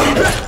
Ugh!